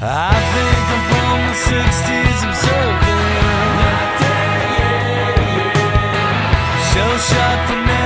I think I'm from the 60s, I'm Shell.